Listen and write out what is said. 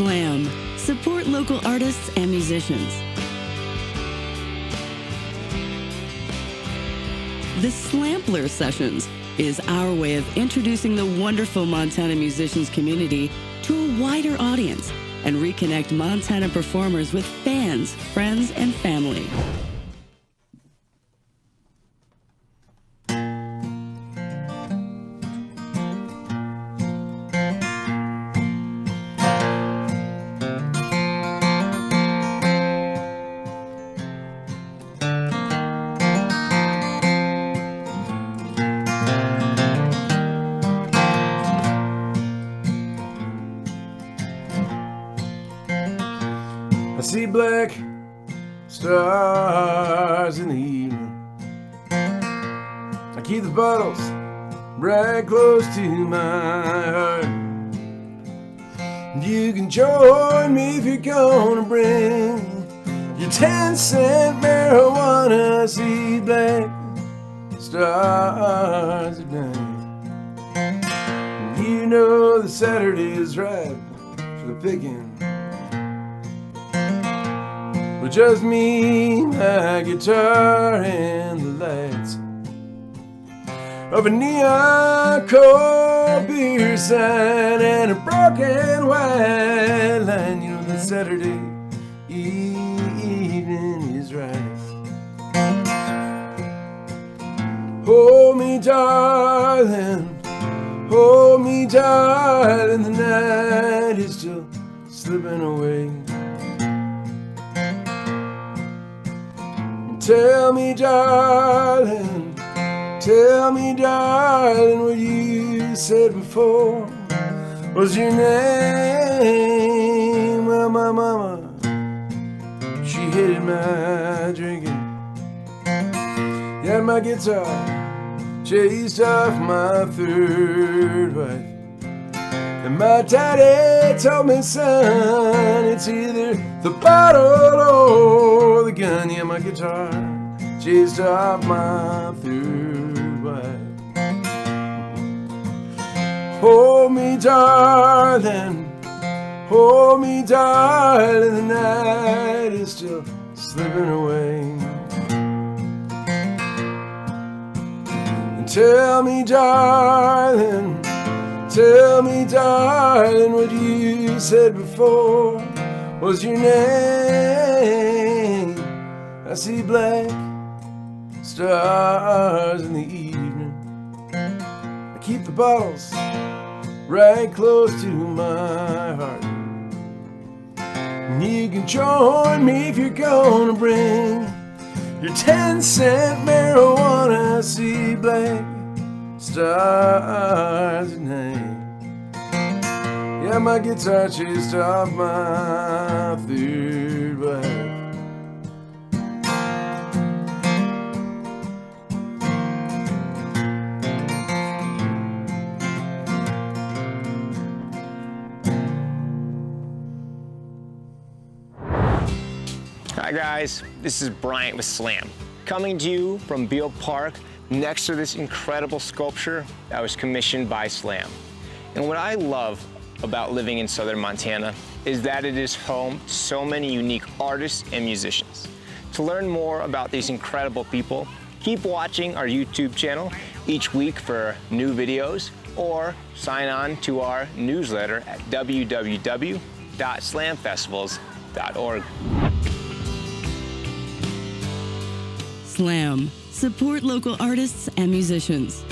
Slam. Support local artists and musicians. The Slampler Sessions is our way of introducing the wonderful Montana musicians community to a wider audience and reconnect Montana performers with fans, friends, and family. I see black stars in the evening. I keep the bottles right close to my heart. You can join me if you're gonna bring your 10 cent marijuana. I see black stars at night. You know the Saturday is ripe for the picking. Just me, my guitar, and the lights of a neon cold beer sign and a broken white line. You know, the Saturday evening is right. Hold me, darling. Hold me, darling. The night is still slipping away. Tell me, darling, tell me, darling, what you said before was your name. Well, my mama, she hated my drinking. Yeah, my guitar chased off my third wife. And my daddy told me, son, it's either the bottle or the gun. Yeah, my guitar chased off my third wife. Hold me, darling, hold me, darling, the night is still slipping away. And tell me, darling, Tell me, darling, what you said before was your name. I see black stars in the evening. I keep the bottles right close to my heart. And you can join me if you're gonna bring your 10 cent marijuana. I see black stars night. Yeah, my guitar chased off my third wife. Hi guys, this is Bryant with Slam, coming to you from Beall Park next to this incredible sculpture that was commissioned by Slam. And what I love about living in southern Montana is that it is home to so many unique artists and musicians. To learn more about these incredible people, keep watching our YouTube channel each week for new videos or sign on to our newsletter at www.slamfestivals.org. Slam. Support local artists and musicians.